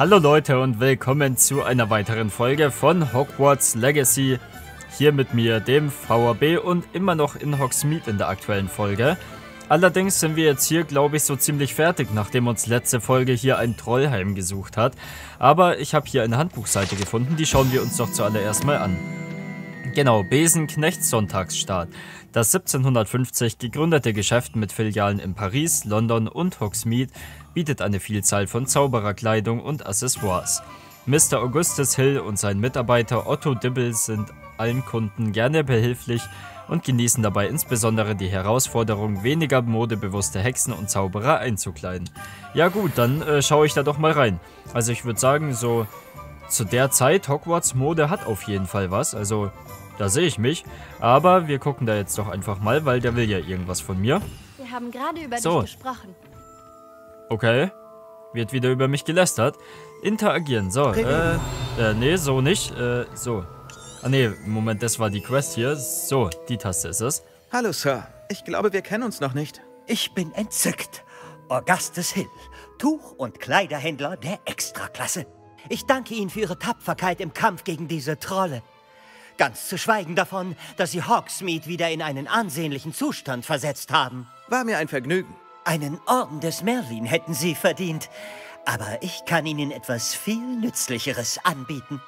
Hallo Leute und willkommen zu einer weiteren Folge von Hogwarts Legacy. Hier mit mir, dem VAB und immer noch in Hogsmeade in der aktuellen Folge. Allerdings sind wir jetzt hier, glaube ich, so ziemlich fertig, nachdem uns letzte Folge hier ein Troll heimgesucht hat. Aber ich habe hier eine Handbuchseite gefunden, die schauen wir uns doch zuallererst mal an. Genau, Besenknechts Sonntagsstart. Das 1750 gegründete Geschäft mit Filialen in Paris, London und Hogsmeade bietet eine Vielzahl von Zaubererkleidung und Accessoires. Mr. Augustus Hill und sein Mitarbeiter Otto Dibble sind allen Kunden gerne behilflich und genießen dabei insbesondere die Herausforderung, weniger modebewusste Hexen und Zauberer einzukleiden. Ja gut, dann äh, schaue ich da doch mal rein. Also ich würde sagen, so zu der Zeit, Hogwarts Mode hat auf jeden Fall was. Also da sehe ich mich. Aber wir gucken da jetzt doch einfach mal, weil der will ja irgendwas von mir. Wir haben gerade über So. dich gesprochen. Okay. Wird wieder über mich gelästert. Interagieren. So, äh, äh, nee, so nicht. Äh, so. Ah, nee, Moment, das war die Quest hier. So, die Taste ist es. Hallo, Sir. Ich glaube, wir kennen uns noch nicht. Ich bin entzückt. Augustus Hill, Tuch- und Kleiderhändler der Extraklasse. Ich danke Ihnen für Ihre Tapferkeit im Kampf gegen diese Trolle. Ganz zu schweigen davon, dass Sie Hogsmeade wieder in einen ansehnlichen Zustand versetzt haben. War mir ein Vergnügen. Einen Orden des Merlin hätten Sie verdient. Aber ich kann Ihnen etwas viel Nützlicheres anbieten.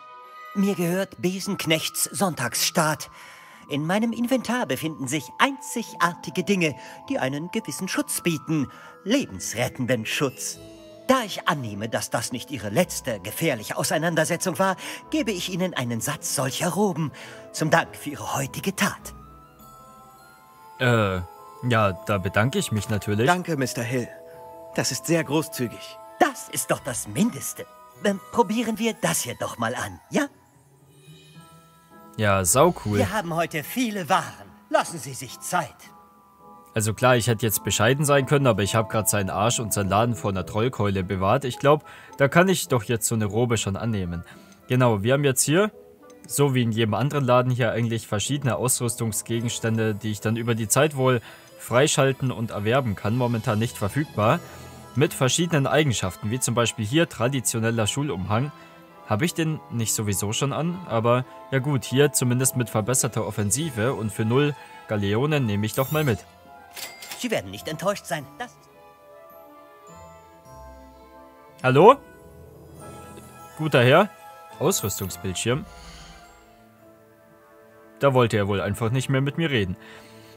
Mir gehört Besenknechts Sonntagsstaat. In meinem Inventar befinden sich einzigartige Dinge, die einen gewissen Schutz bieten. Lebensrettenden Schutz. Da ich annehme, dass das nicht Ihre letzte gefährliche Auseinandersetzung war, gebe ich Ihnen einen Satz solcher Roben. Zum Dank für Ihre heutige Tat. Äh, ja, da bedanke ich mich natürlich. Danke, Mr. Hill. Das ist sehr großzügig. Das ist doch das Mindeste. Ähm, probieren wir das hier doch mal an, ja? Ja, sau cool. Wir haben heute viele Waren. Lassen Sie sich Zeit. Also klar, ich hätte jetzt bescheiden sein können, aber ich habe gerade seinen Arsch und seinen Laden vor einer Trollkeule bewahrt. Ich glaube, da kann ich doch jetzt so eine Robe schon annehmen. Genau, wir haben jetzt hier, so wie in jedem anderen Laden hier eigentlich verschiedene Ausrüstungsgegenstände, die ich dann über die Zeit wohl freischalten und erwerben kann. Momentan nicht verfügbar. Mit verschiedenen Eigenschaften, wie zum Beispiel hier traditioneller Schulumhang. Habe ich den nicht sowieso schon an, aber ja gut, hier zumindest mit verbesserter Offensive und für null Galeonen nehme ich doch mal mit. Sie werden nicht enttäuscht sein. Das Hallo? Guter Herr? Ausrüstungsbildschirm? Da wollte er wohl einfach nicht mehr mit mir reden.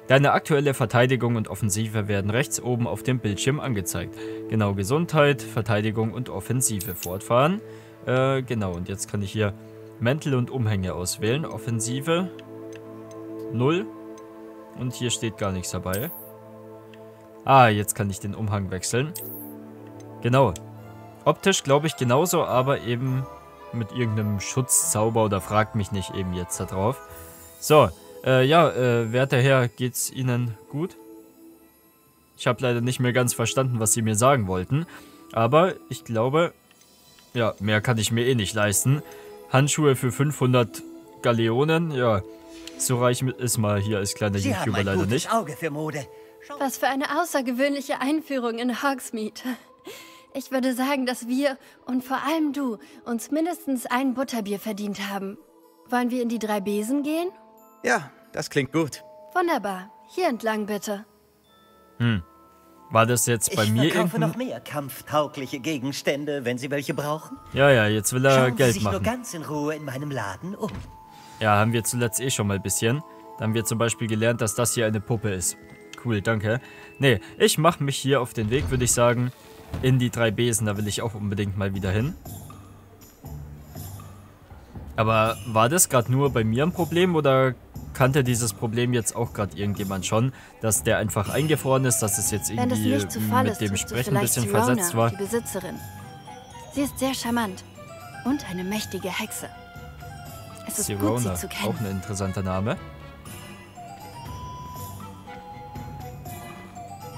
Deine aktuelle Verteidigung und Offensive werden rechts oben auf dem Bildschirm angezeigt. Genau, Gesundheit, Verteidigung und Offensive fortfahren. Äh, genau, und jetzt kann ich hier Mäntel und Umhänge auswählen. Offensive 0. Und hier steht gar nichts dabei. Ah, jetzt kann ich den Umhang wechseln. Genau, Optisch glaube ich genauso, aber eben mit irgendeinem Schutzzauber oder fragt mich nicht eben jetzt da drauf. So, äh, ja, äh, werter Herr, geht's Ihnen gut? Ich habe leider nicht mehr ganz verstanden, was Sie mir sagen wollten, aber ich glaube, ja, mehr kann ich mir eh nicht leisten. Handschuhe für 500 Galeonen, ja, so reich ist mal hier als kleiner Sie haben YouTuber ein leider gutes nicht. Auge für Mode. Was für eine außergewöhnliche Einführung in Hogsmeade. Ich würde sagen, dass wir und vor allem du uns mindestens ein Butterbier verdient haben. Wollen wir in die drei Besen gehen? Ja, das klingt gut. Wunderbar. Hier entlang bitte. War das jetzt bei ich mir verkaufe irgendein... noch mehr kampftaugliche Gegenstände, wenn Sie welche brauchen. Ja, ja, jetzt will er Schauen Sie Geld sich machen. nur ganz in Ruhe in meinem Laden um. Ja, haben wir zuletzt eh schon mal ein bisschen. Da haben wir zum Beispiel gelernt, dass das hier eine Puppe ist. Cool, danke. Nee, ich mache mich hier auf den Weg, würde ich sagen, in die drei Besen. Da will ich auch unbedingt mal wieder hin. Aber war das gerade nur bei mir ein Problem oder kannte dieses Problem jetzt auch gerade irgendjemand schon, dass der einfach eingefroren ist, dass es jetzt irgendwie voll mit ist, dem Sprechen ein bisschen Sirona, versetzt war? die Besitzerin. Sie ist sehr charmant und eine mächtige Hexe. Es ist gut, Sirona, sie zu auch kennen. ein interessanter Name.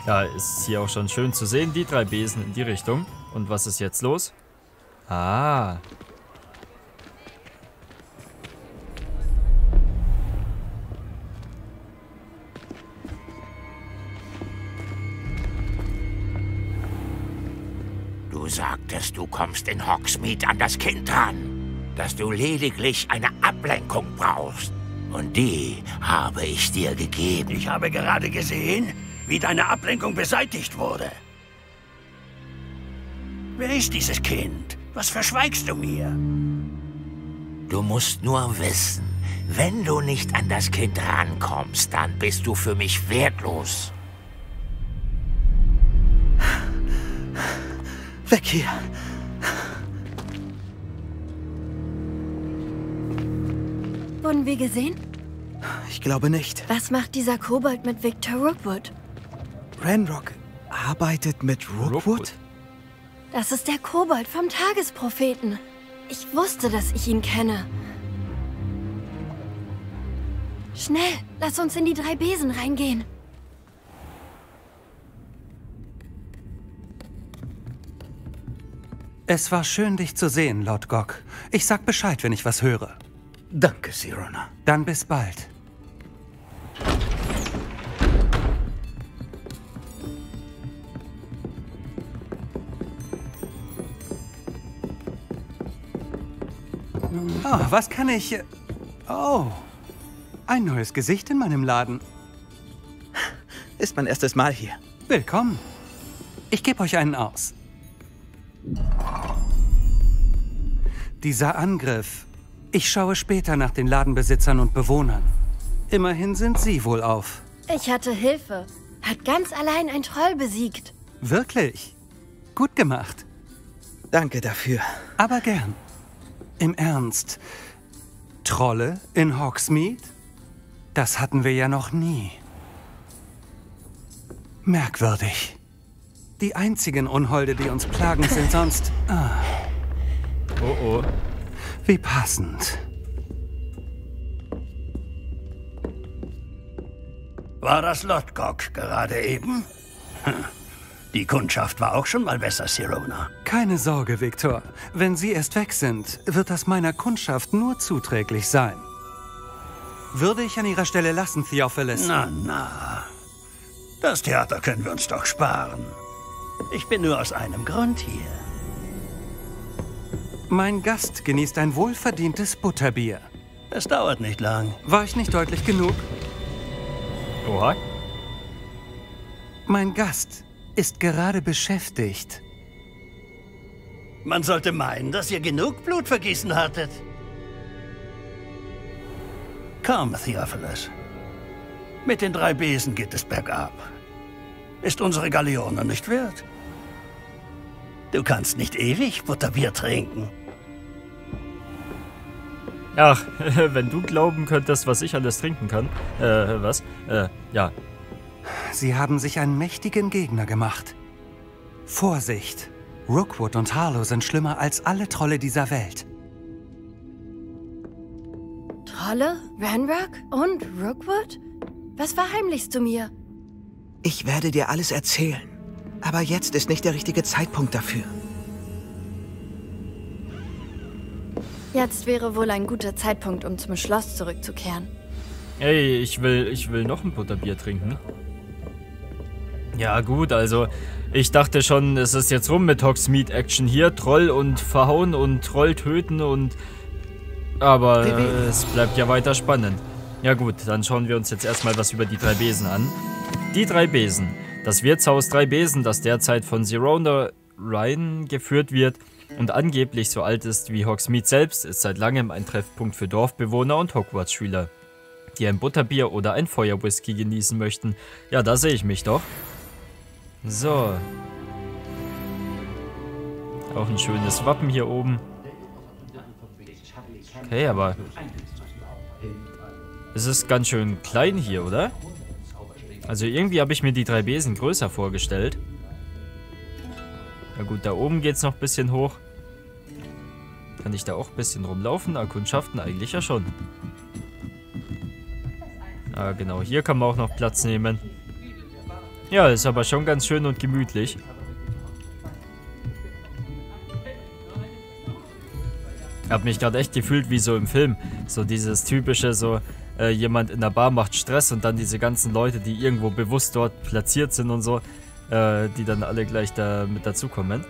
Ja, ist hier auch schon schön zu sehen, die drei Besen in die Richtung. Und was ist jetzt los? Ah. Kommst in Hogsmeade an das Kind ran. Dass du lediglich eine Ablenkung brauchst. Und die habe ich dir gegeben. Ich habe gerade gesehen, wie deine Ablenkung beseitigt wurde. Wer ist dieses Kind? Was verschweigst du mir? Du musst nur wissen, wenn du nicht an das Kind rankommst, dann bist du für mich wertlos. Weg hier. Wurden wir gesehen? Ich glaube nicht. Was macht dieser Kobold mit Victor Rookwood? Ranrock arbeitet mit Rookwood? Rookwood. Das ist der Kobold vom Tagespropheten. Ich wusste, dass ich ihn kenne. Schnell, lass uns in die drei Besen reingehen. Es war schön, dich zu sehen, Lord Gok. Ich sag Bescheid, wenn ich was höre. Danke, Sirona. Dann bis bald. Oh, was kann ich... äh, Oh, ein neues Gesicht in meinem Laden. Ist mein erstes Mal hier. Willkommen. Ich gebe euch einen aus. Dieser Angriff. Ich schaue später nach den Ladenbesitzern und Bewohnern. Immerhin sind sie wohl auf. Ich hatte Hilfe. Hat ganz allein ein Troll besiegt. Wirklich? Gut gemacht. Danke dafür. Aber gern. Im Ernst. Trolle in Hogsmeade? Das hatten wir ja noch nie. Merkwürdig. Die einzigen Unholde, die uns plagen, sind sonst... Ah, Oh oh. Wie passend. War das Lodgok gerade eben? Hm. Die Kundschaft war auch schon mal besser, Sirona. Keine Sorge, Viktor. Wenn Sie erst weg sind, wird das meiner Kundschaft nur zuträglich sein. Würde ich an Ihrer Stelle lassen, Theophilus. Na, na. Das Theater können wir uns doch sparen. Ich bin nur aus einem Grund hier. Mein Gast genießt ein wohlverdientes Butterbier. Es dauert nicht lang. War ich nicht deutlich genug? Oha. Mein Gast ist gerade beschäftigt. Man sollte meinen, dass ihr genug Blut vergießen hattet. Komm, Theophilus. Mit den drei Besen geht es bergab. Ist unsere Galeone nicht wert? Du kannst nicht ewig Butterbier trinken. Ach, wenn du glauben könntest, was ich alles trinken kann. Äh, was? Äh, ja. Sie haben sich einen mächtigen Gegner gemacht. Vorsicht! Rookwood und Harlow sind schlimmer als alle Trolle dieser Welt. Trolle, Ranrock und Rookwood? Was verheimlichst du mir? Ich werde dir alles erzählen. Aber jetzt ist nicht der richtige Zeitpunkt dafür. Jetzt wäre wohl ein guter Zeitpunkt, um zum Schloss zurückzukehren. Ey, ich will, ich will noch ein Butterbier trinken. Ja, gut, also ich dachte schon, es ist jetzt rum mit Hogsmeade-Action hier. Troll und verhauen und Troll töten und... Aber äh, es bleibt ja weiter spannend. Ja gut, dann schauen wir uns jetzt erstmal was über die drei Besen an. Die drei Besen. Das Wirtshaus Drei Besen, das derzeit von Zerona Ryan geführt wird und angeblich so alt ist wie Hogsmeade selbst, ist seit langem ein Treffpunkt für Dorfbewohner und Hogwarts-Schüler, die ein Butterbier oder ein Feuerwhisky genießen möchten. Ja, da sehe ich mich doch. So. Auch ein schönes Wappen hier oben. Okay, aber... Es ist ganz schön klein hier, oder? Also irgendwie habe ich mir die drei Besen größer vorgestellt. Ja gut, da oben geht es noch ein bisschen hoch. Kann ich da auch ein bisschen rumlaufen? Erkundschaften eigentlich ja schon. Ah, genau. Hier kann man auch noch Platz nehmen. Ja, ist aber schon ganz schön und gemütlich. Hab mich gerade echt gefühlt wie so im Film. So dieses typische, so äh, jemand in der Bar macht Stress und dann diese ganzen Leute, die irgendwo bewusst dort platziert sind und so, äh, die dann alle gleich da mit dazukommen.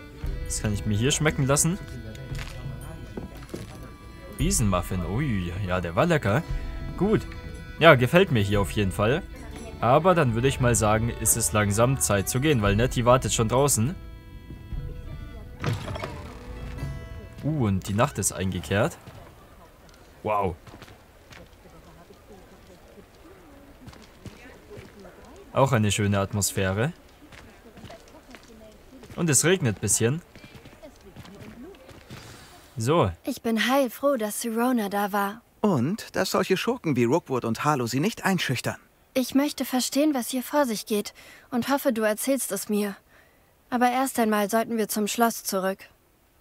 Das kann ich mir hier schmecken lassen. Riesenmuffin. Ui, ja, der war lecker. Gut. Ja, gefällt mir hier auf jeden Fall. Aber dann würde ich mal sagen, ist es langsam Zeit zu gehen, weil Nettie wartet schon draußen. Uh, und die Nacht ist eingekehrt. Wow. Auch eine schöne Atmosphäre. Und es regnet ein bisschen. So. Ich bin heilfroh, dass Sirona da war. Und, dass solche Schurken wie Rookwood und Harlow sie nicht einschüchtern. Ich möchte verstehen, was hier vor sich geht und hoffe, du erzählst es mir. Aber erst einmal sollten wir zum Schloss zurück.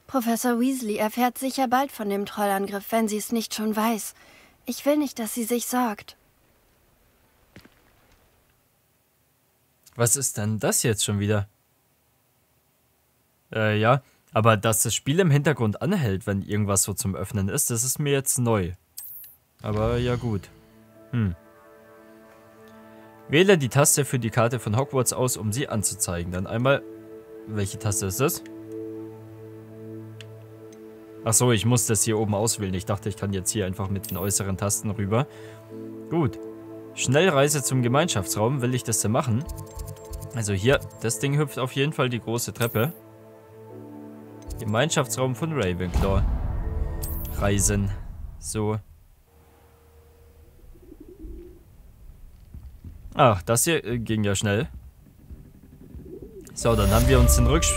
Professor Weasley erfährt sicher bald von dem Trollangriff, wenn sie es nicht schon weiß. Ich will nicht, dass sie sich sorgt. Was ist denn das jetzt schon wieder? Äh, ja. Aber dass das Spiel im Hintergrund anhält, wenn irgendwas so zum Öffnen ist, das ist mir jetzt neu. Aber ja gut. Hm. Wähle die Taste für die Karte von Hogwarts aus, um sie anzuzeigen. Dann einmal... Welche Taste ist das? Achso, ich muss das hier oben auswählen. Ich dachte, ich kann jetzt hier einfach mit den äußeren Tasten rüber. Gut. Schnellreise zum Gemeinschaftsraum. Will ich das denn machen? Also hier, das Ding hüpft auf jeden Fall die große Treppe. Gemeinschaftsraum von Ravenclaw. Reisen. So. Ach, das hier äh, ging ja schnell. So, dann haben wir uns den Rücksch...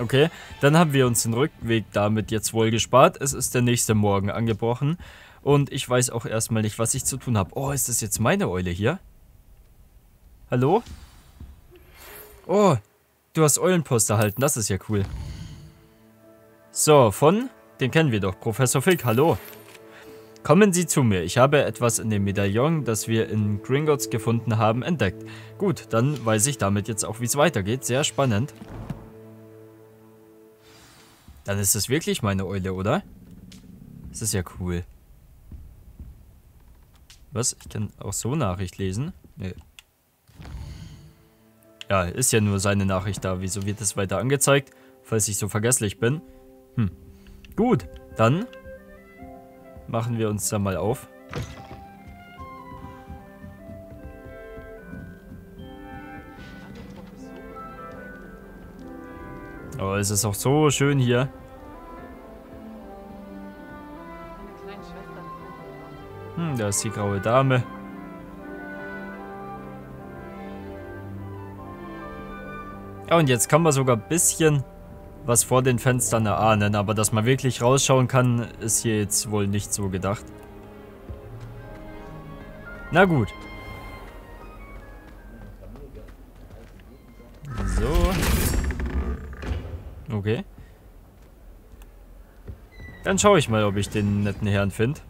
Okay, dann haben wir uns den Rückweg damit jetzt wohl gespart. Es ist der nächste Morgen angebrochen. Und ich weiß auch erstmal nicht, was ich zu tun habe. Oh, ist das jetzt meine Eule hier? Hallo? Oh, du hast Eulenpost erhalten. Das ist ja cool. So, von... Den kennen wir doch. Professor Fick, hallo. Kommen Sie zu mir. Ich habe etwas in dem Medaillon, das wir in Gringotts gefunden haben, entdeckt. Gut, dann weiß ich damit jetzt auch, wie es weitergeht. Sehr spannend. Dann ist es wirklich meine Eule, oder? Das ist ja cool. Was? Ich kann auch so Nachricht lesen? Nee. Ja, ist ja nur seine Nachricht da. Wieso wird das weiter angezeigt? Falls ich so vergesslich bin. Hm. Gut, dann machen wir uns da mal auf. Oh, es ist auch so schön hier. Hm, da ist die graue Dame. Ja, und jetzt kann man sogar ein bisschen was vor den Fenstern erahnen, aber dass man wirklich rausschauen kann, ist hier jetzt wohl nicht so gedacht. Na gut. Okay. Dann schaue ich mal, ob ich den netten Herrn finde.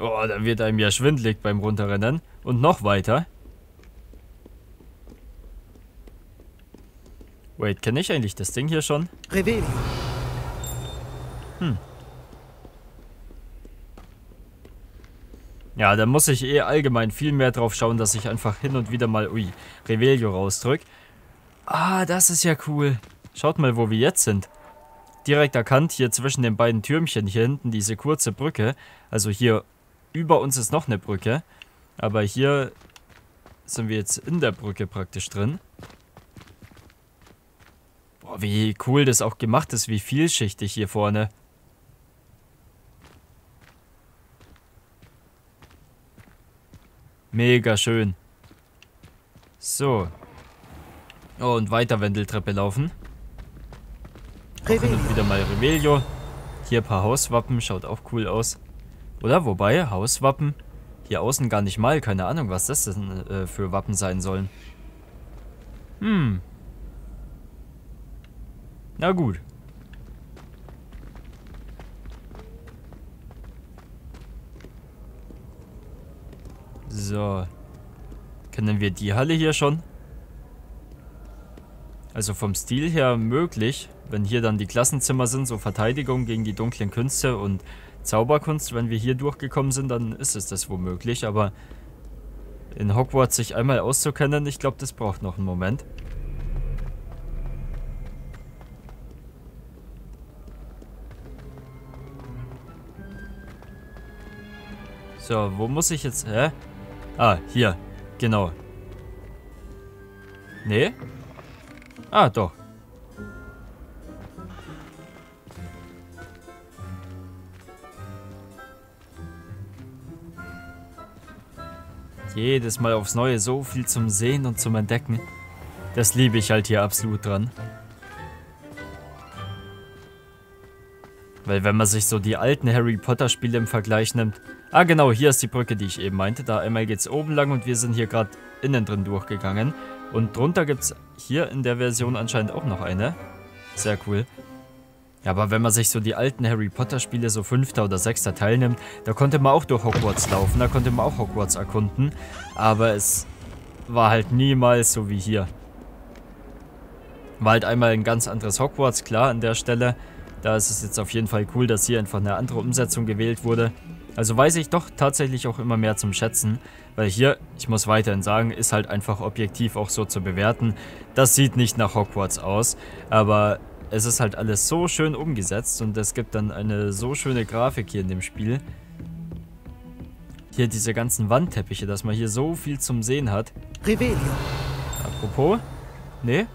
Oh, dann wird einem ja schwindlig beim Runterrennen. Und noch weiter. Wait, kenne ich eigentlich das Ding hier schon? Revelio. Hm. Ja, da muss ich eh allgemein viel mehr drauf schauen, dass ich einfach hin und wieder mal, ui, Revelio rausdrück. Ah, das ist ja cool. Schaut mal, wo wir jetzt sind. Direkt erkannt, hier zwischen den beiden Türmchen hier hinten, diese kurze Brücke. Also hier über uns ist noch eine Brücke. Aber hier sind wir jetzt in der Brücke praktisch drin. Boah, wie cool das auch gemacht ist, wie vielschichtig hier vorne. Mega schön. So. Oh, und weiter Wendeltreppe laufen. Auch hin und wieder mal Revelio. Hier ein paar Hauswappen, schaut auch cool aus. Oder? Wobei, Hauswappen. Hier außen gar nicht mal. Keine Ahnung, was das denn äh, für Wappen sein sollen. Hm. Na gut. So. Kennen wir die Halle hier schon? Also vom Stil her möglich. wenn hier dann die Klassenzimmer sind, so Verteidigung gegen die dunklen Künste und Zauberkunst, wenn wir hier durchgekommen sind, dann ist es das womöglich, aber in Hogwarts sich einmal auszukennen, ich glaube, das braucht noch einen Moment. So, wo muss ich jetzt... Hä? Ah, hier. Genau. Nee? Ah, doch. Jedes Mal aufs Neue so viel zum Sehen und zum Entdecken. Das liebe ich halt hier absolut dran. Weil wenn man sich so die alten Harry Potter Spiele im Vergleich nimmt. Ah genau, hier ist die Brücke, die ich eben meinte. Da einmal geht es oben lang und wir sind hier gerade innen drin durchgegangen. Und drunter gibt es hier in der Version anscheinend auch noch eine. Sehr cool. Ja, aber wenn man sich so die alten Harry Potter Spiele, so fünfter oder sechster teilnimmt, da konnte man auch durch Hogwarts laufen, da konnte man auch Hogwarts erkunden. Aber es war halt niemals so wie hier. War halt einmal ein ganz anderes Hogwarts, klar, an der Stelle. Da ist es jetzt auf jeden Fall cool, dass hier einfach eine andere Umsetzung gewählt wurde. Also weiß ich doch tatsächlich auch immer mehr zum Schätzen, weil hier, ich muss weiterhin sagen, ist halt einfach objektiv auch so zu bewerten. Das sieht nicht nach Hogwarts aus, aber es ist halt alles so schön umgesetzt und es gibt dann eine so schöne Grafik hier in dem Spiel. Hier diese ganzen Wandteppiche, dass man hier so viel zum Sehen hat. Revelio. Apropos, nee.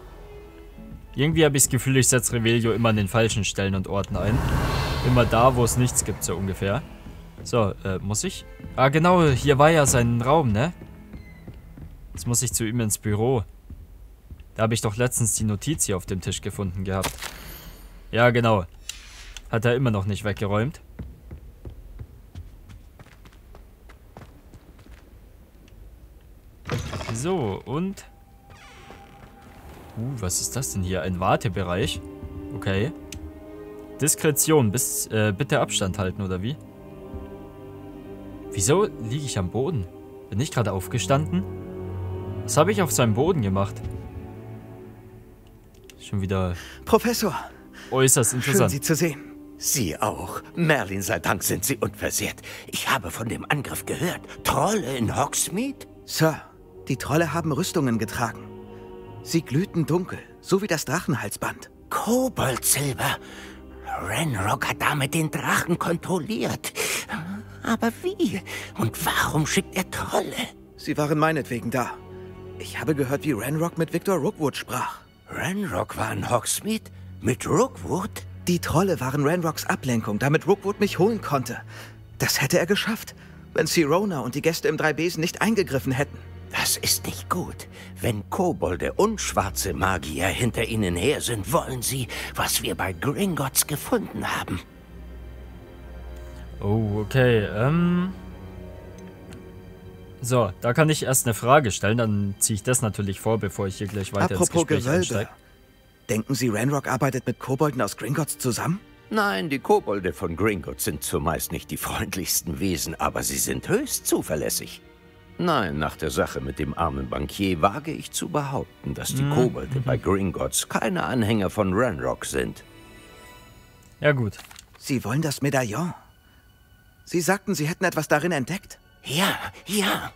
Irgendwie habe ich das Gefühl, ich setze Revelio immer an den falschen Stellen und Orten ein. Immer da, wo es nichts gibt, so ungefähr. So, äh, muss ich? Ah, genau, hier war ja sein Raum, ne? Jetzt muss ich zu ihm ins Büro. Da habe ich doch letztens die Notiz hier auf dem Tisch gefunden gehabt. Ja, genau. Hat er immer noch nicht weggeräumt. So, und... Uh, was ist das denn hier? Ein Wartebereich? Okay. Diskretion, bis, äh, bitte Abstand halten, oder wie? Wieso liege ich am Boden? Bin ich gerade aufgestanden? Was habe ich auf seinem Boden gemacht? Schon wieder Professor, äußerst schön interessant. Sie zu sehen. Sie auch. Merlin sei Dank sind Sie unversehrt. Ich habe von dem Angriff gehört. Trolle in Hogsmeade? Sir, die Trolle haben Rüstungen getragen. Sie glühten dunkel, so wie das Drachenhalsband. Koboldsilber. Renrock hat damit den Drachen kontrolliert. Aber wie? Und warum schickt er Trolle? Sie waren meinetwegen da. Ich habe gehört, wie Ranrock mit Victor Rookwood sprach. Renrock war in Hogsmeade? Mit Rookwood? Die Trolle waren Ranrocks Ablenkung, damit Rookwood mich holen konnte. Das hätte er geschafft, wenn Sirona und die Gäste im Dreibesen nicht eingegriffen hätten. Das ist nicht gut. Wenn Kobolde und schwarze Magier hinter ihnen her sind, wollen sie, was wir bei Gringotts gefunden haben. Oh, okay. Ähm. So, da kann ich erst eine Frage stellen, dann ziehe ich das natürlich vor, bevor ich hier gleich weiter Apropos ins Gespräch Gewölbe. einsteige. Denken Sie, Ranrock arbeitet mit Kobolden aus Gringotts zusammen? Nein, die Kobolde von Gringotts sind zumeist nicht die freundlichsten Wesen, aber sie sind höchst zuverlässig. Nein, nach der Sache mit dem armen Bankier wage ich zu behaupten, dass die Kobolde bei Gringotts keine Anhänger von Ranrock sind. Ja gut. Sie wollen das Medaillon. Sie sagten, Sie hätten etwas darin entdeckt. Ja, ja.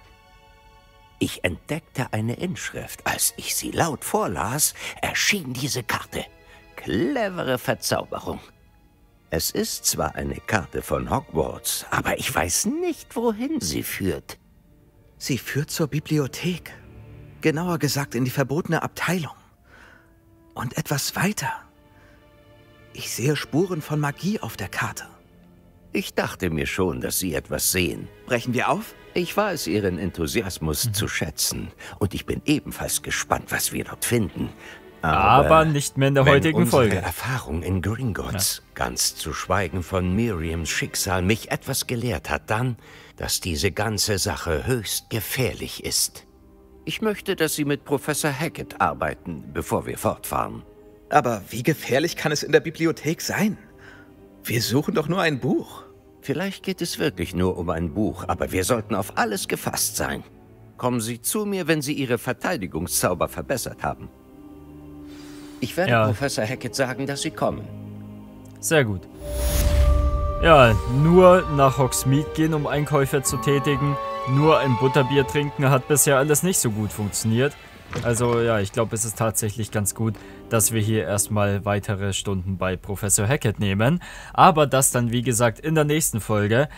Ich entdeckte eine Inschrift. Als ich sie laut vorlas, erschien diese Karte. Clevere Verzauberung. Es ist zwar eine Karte von Hogwarts, aber ich weiß nicht, wohin sie führt. Sie führt zur Bibliothek. Genauer gesagt in die verbotene Abteilung. Und etwas weiter. Ich sehe Spuren von Magie auf der Karte. Ich dachte mir schon, dass Sie etwas sehen. Brechen wir auf? Ich weiß Ihren Enthusiasmus zu schätzen und ich bin ebenfalls gespannt, was wir dort finden. Aber nicht mehr in der wenn heutigen unsere Folge. Erfahrung in Gringotts, ganz zu schweigen von Miriams Schicksal, mich etwas gelehrt hat, dann, dass diese ganze Sache höchst gefährlich ist. Ich möchte, dass Sie mit Professor Hackett arbeiten, bevor wir fortfahren. Aber wie gefährlich kann es in der Bibliothek sein? Wir suchen doch nur ein Buch. Vielleicht geht es wirklich nur um ein Buch, aber wir sollten auf alles gefasst sein. Kommen Sie zu mir, wenn Sie Ihre Verteidigungszauber verbessert haben. Ich werde Ja. Professor Hackett sagen, dass Sie kommen. Sehr gut. Ja, nur nach Hogsmeade gehen, um Einkäufe zu tätigen. Nur ein Butterbier trinken hat bisher alles nicht so gut funktioniert. Also ja, ich glaube, es ist tatsächlich ganz gut, dass wir hier erstmal weitere Stunden bei Professor Hackett nehmen. Aber das dann, wie gesagt, in der nächsten Folge.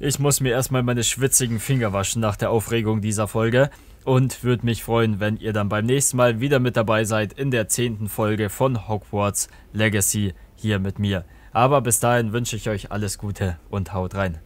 Ich muss mir erstmal meine schwitzigen Finger waschen nach der Aufregung dieser Folge und würde mich freuen, wenn ihr dann beim nächsten Mal wieder mit dabei seid in der zehnten Folge von Hogwarts Legacy hier mit mir. Aber bis dahin wünsche ich euch alles Gute und haut rein.